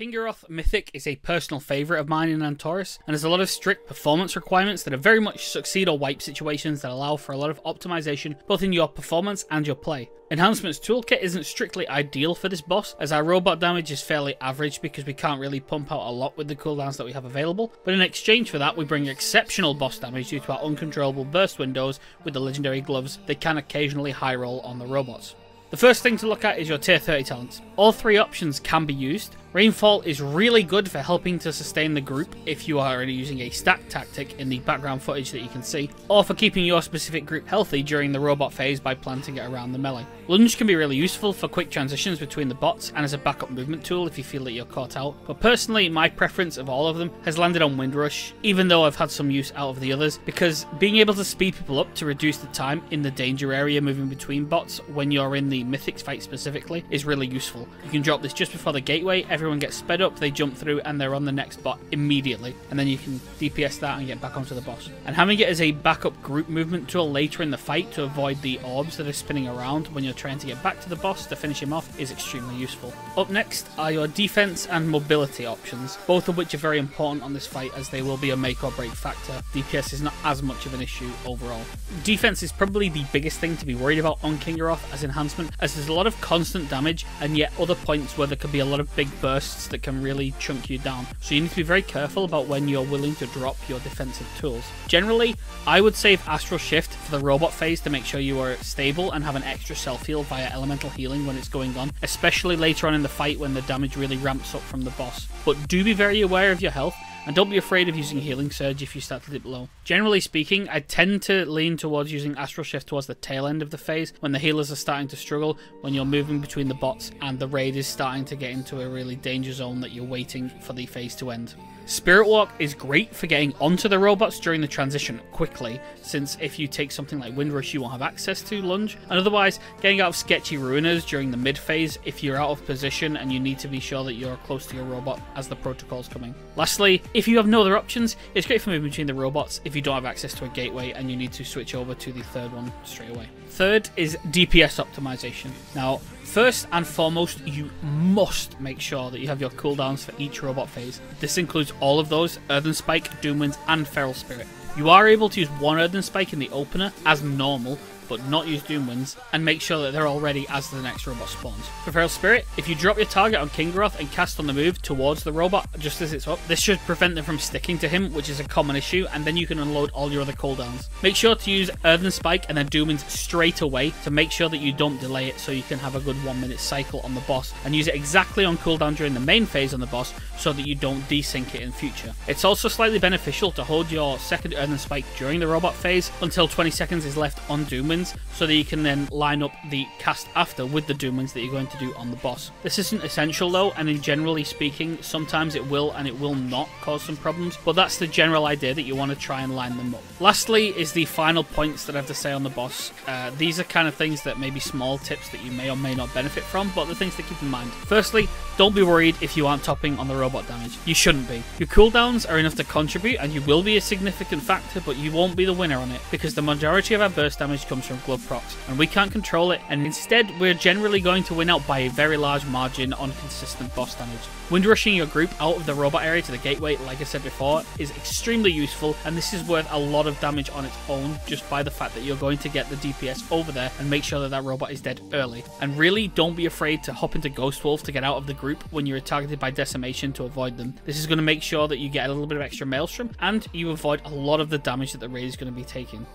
Kingaroth Mythic is a personal favourite of mine in Antorus, and has a lot of strict performance requirements that are very much succeed or wipe situations that allow for a lot of optimization both in your performance and your play. Enhancements Toolkit isn't strictly ideal for this boss, as our robot damage is fairly average because we can't really pump out a lot with the cooldowns that we have available, but in exchange for that we bring exceptional boss damage due to our uncontrollable burst windows with the legendary gloves that can occasionally high roll on the robots. The first thing to look at is your tier 30 talents. All three options can be used, Rainfall is really good for helping to sustain the group if you are using a stack tactic in the background footage that you can see, or for keeping your specific group healthy during the robot phase by planting it around the melee. Lunge can be really useful for quick transitions between the bots and as a backup movement tool if you feel that you're caught out, but personally my preference of all of them has landed on Windrush, even though I've had some use out of the others, because being able to speed people up to reduce the time in the danger area moving between bots when you're in the Mythics fight specifically is really useful. You can drop this just before the gateway, everyone gets sped up, they jump through, and they're on the next bot immediately. And then you can DPS that and get back onto the boss. And having it as a backup group movement tool later in the fight to avoid the orbs that are spinning around when you're trying to get back to the boss to finish him off is extremely useful. Up next are your defense and mobility options, both of which are very important on this fight as they will be a make or break factor. DPS is not as much of an issue overall. Defense is probably the biggest thing to be worried about on Kingaroth as enhancement, as there's a lot of constant damage and yet other points where there could be a lot of big bursts that can really chunk you down. So you need to be very careful about when you're willing to drop your defensive tools. Generally, I would save Astral Shift for the robot phase to make sure you are stable and have an extra self heal via elemental healing when it's going on, especially later on in the fight when the damage really ramps up from the boss. But do be very aware of your health and don't be afraid of using Healing Surge if you start to dip low. Generally speaking, I tend to lean towards using Astral Shift towards the tail end of the phase, when the healers are starting to struggle, when you're moving between the bots, and the raid is starting to get into a really danger zone that you're waiting for the phase to end. Spirit Walk is great for getting onto the robots during the transition quickly, since if you take something like Windrush, you won't have access to Lunge, and otherwise, getting out of sketchy ruiners during the mid phase if you're out of position and you need to be sure that you're close to your robot as the protocol's coming. Lastly, if you have no other options, it's great for moving between the robots if you don't have access to a gateway and you need to switch over to the third one straight away. Third is DPS optimization. Now, First and foremost, you must make sure that you have your cooldowns for each robot phase. This includes all of those, Earthen Spike, Doomwinds, and Feral Spirit. You are able to use one Earthen Spike in the opener as normal, but not use Doomwinds, and make sure that they're all ready as the next robot spawns. For Feral Spirit, if you drop your target on Kingaroth and cast on the move towards the robot just as it's up, this should prevent them from sticking to him, which is a common issue, and then you can unload all your other cooldowns. Make sure to use Earthen Spike and then Doomwinds straight away to make sure that you don't delay it so you can have a good one minute cycle on the boss, and use it exactly on cooldown during the main phase on the boss so that you don't desync it in future. It's also slightly beneficial to hold your second Earthen Spike during the robot phase until 20 seconds is left on So that you can then line up the cast after with the Doomwinds that you're going to do on the boss. This isn't essential though, and in generally speaking, sometimes it will and it will not cause some problems, but that's the general idea that you want to try and line them up. Lastly is the final points that I have to say on the boss. Uh, these are kind of things that may be small tips that you may or may not benefit from, but the things to keep in mind. Firstly, don't be worried if you aren't topping on the robot damage. You shouldn't be. Your cooldowns are enough to contribute and you will be a significant factor, but you won't be the winner on it because the majority of our burst damage comes from glove procs, and we can't control it, and instead we're generally going to win out by a very large margin on consistent boss damage. Windrushing your group out of the robot area to the gateway, like I said before, is extremely useful, and this is worth a lot of damage on its own just by the fact that you're going to get the DPS over there and make sure that that robot is dead early. And really, don't be afraid to hop into Ghost Wolf to get out of the group when you're targeted by Decimation to avoid them. This is going to make sure that you get a little bit of extra Maelstrom, and you avoid a lot of the damage that the raid is going to be taking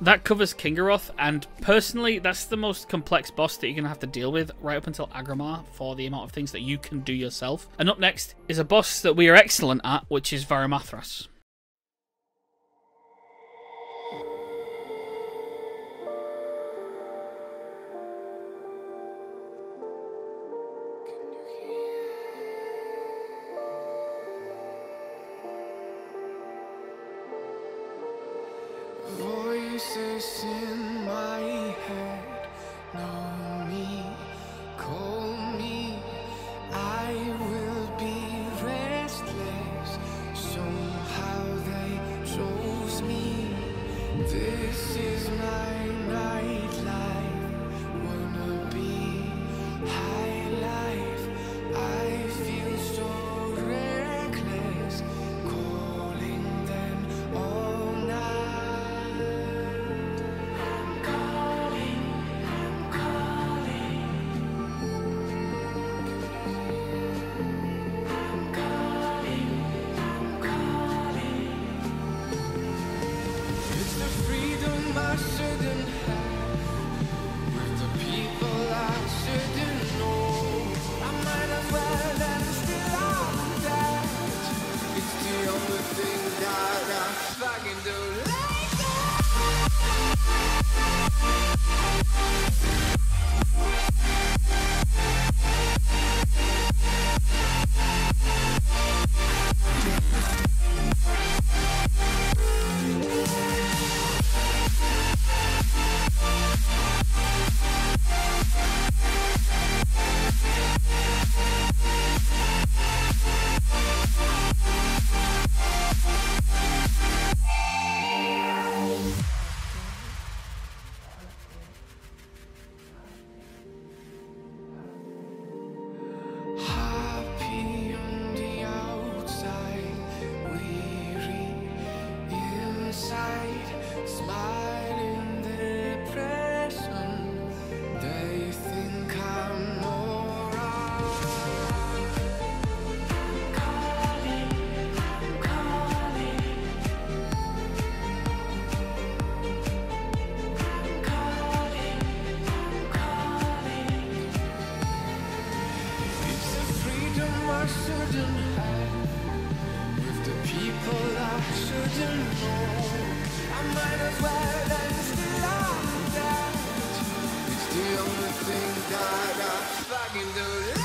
that covers Kingaroth, and personally, that's the most complex boss that you're going to have to deal with right up until Aggramar for the amount of things that you can do yourself. And up next is a boss that we are excellent at, which is Varimathras. The only thing that I fucking do.